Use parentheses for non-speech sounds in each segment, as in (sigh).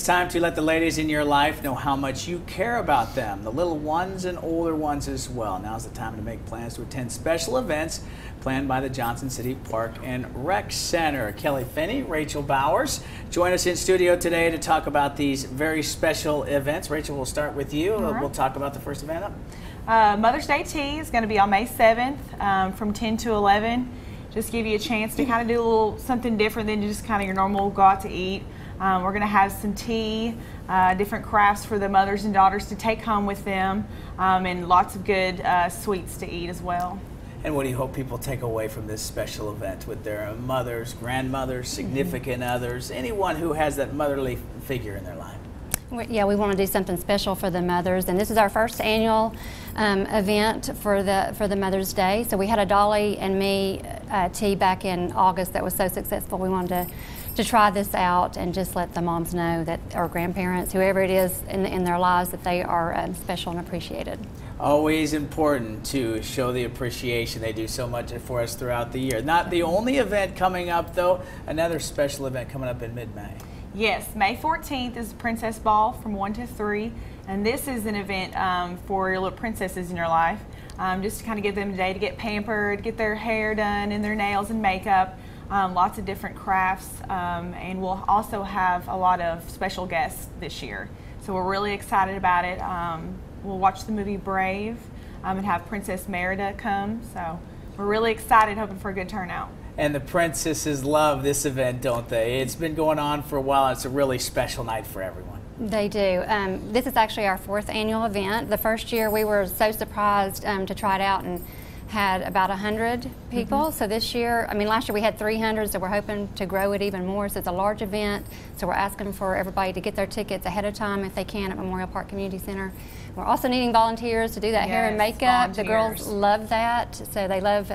It's time to let the ladies in your life know how much you care about them, the little ones and older ones as well. Now's the time to make plans to attend special events planned by the Johnson City Park and Rec Center. Kelly Finney, Rachel Bowers join us in studio today to talk about these very special events. Rachel, we'll start with you. right. We'll talk about the first event up. Uh, Mother's Day Tea is going to be on May 7th um, from 10 to 11. Just give you a chance to (laughs) kind of do a little something different than just kind of your normal go out to eat. Um, we're going to have some tea, uh, different crafts for the mothers and daughters to take home with them, um, and lots of good uh, sweets to eat as well. And what do you hope people take away from this special event with their mothers, grandmothers, significant others, anyone who has that motherly figure in their life? Yeah, we want to do something special for the mothers, and this is our first annual um, event for the for the Mother's Day. So we had a Dolly and me uh, tea back in August that was so successful. We wanted to to try this out and just let the moms know that or grandparents, whoever it is in, in their lives, that they are um, special and appreciated. Always important to show the appreciation. They do so much for us throughout the year. Not the only event coming up, though, another special event coming up in mid May. Yes, May 14th is Princess Ball from 1 to 3, and this is an event um, for your little princesses in your life, um, just to kind of give them a day to get pampered, get their hair done, and their nails and makeup. Um, lots of different crafts, um, and we'll also have a lot of special guests this year. So we're really excited about it. Um, we'll watch the movie Brave um, and have Princess Merida come. So we're really excited, hoping for a good turnout. And the princesses love this event, don't they? It's been going on for a while. It's a really special night for everyone. They do. Um, this is actually our fourth annual event. The first year we were so surprised um, to try it out and had about 100 people. So this year, I mean, last year we had 300, so we're hoping to grow it even more. So it's a large event. So we're asking for everybody to get their tickets ahead of time if they can at Memorial Park Community Center. We're also needing volunteers to do that hair and Yes, makeup. The girls love that. So they love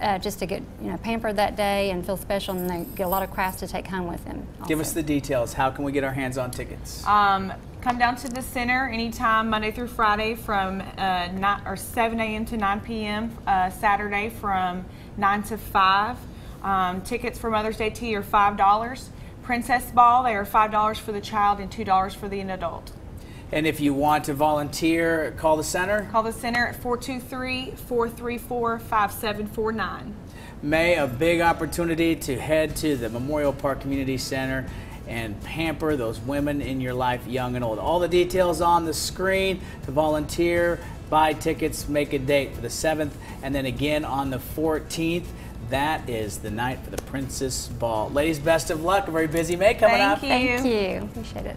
uh, just to get you know pampered that day and feel special, and they get a lot of crafts to take home with them. Give us the details. How can we get our hands on tickets? Um, come down to the center anytime Monday through Friday from uh, nine, or 7 a.m. to 9 p.m. Uh, Saturday from 9 to 5. Um, tickets for Mother's Day tea are five dollars. Princess Ball they are five dollars for the child and two dollars for the adult. And if you want to volunteer, call the center. Call the center at 423-434-5749. May, a big opportunity to head to the Memorial Park Community Center and pamper those women in your life, young and old. All the details on the screen to volunteer, buy tickets, make a date for the 7th, and then again on the 14th. That is the night for the Princess Ball. Ladies, best of luck. A very busy May coming Thank up. you. Thank you. Appreciate it.